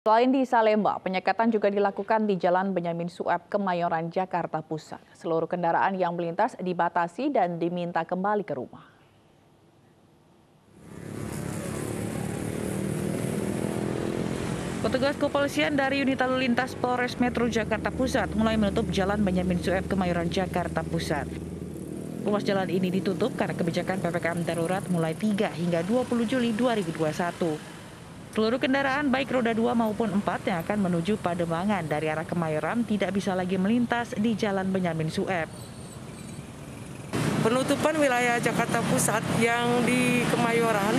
Selain di Salemba, penyekatan juga dilakukan di Jalan Benyamin Sueb, Kemayoran, Jakarta Pusat. Seluruh kendaraan yang melintas dibatasi dan diminta kembali ke rumah. Petugas kepolisian dari unit lalu lintas Polres Metro Jakarta Pusat mulai menutup Jalan Benyamin Sueb, Kemayoran, Jakarta Pusat. Ruas jalan ini ditutup karena kebijakan PPKM darurat mulai 3 hingga 20 Juli 2021. Seluruh kendaraan baik roda 2 maupun 4 yang akan menuju Pademangan dari arah Kemayoran tidak bisa lagi melintas di Jalan Benyamin Sueb. Penutupan wilayah Jakarta Pusat yang di Kemayoran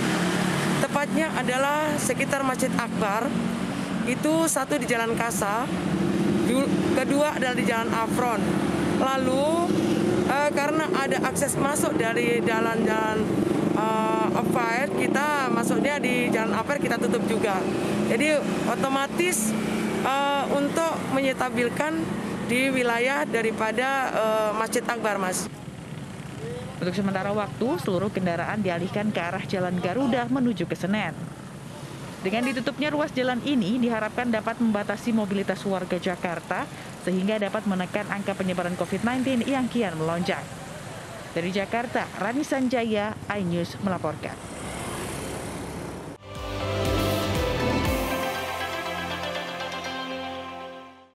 tepatnya adalah sekitar Masjid Akbar itu satu di Jalan Kasa, kedua adalah di Jalan Afron. Lalu uh, karena ada akses masuk dari jalan-jalan masuknya di Jalan Afair kita tutup juga. Jadi otomatis uh, untuk menyetabilkan di wilayah daripada uh, Masjid Akbar, Mas. Untuk sementara waktu, seluruh kendaraan dialihkan ke arah Jalan Garuda menuju ke Senen. Dengan ditutupnya ruas jalan ini diharapkan dapat membatasi mobilitas warga Jakarta sehingga dapat menekan angka penyebaran COVID-19 yang kian melonjak. Dari Jakarta, Rani Sanjaya, iNews melaporkan.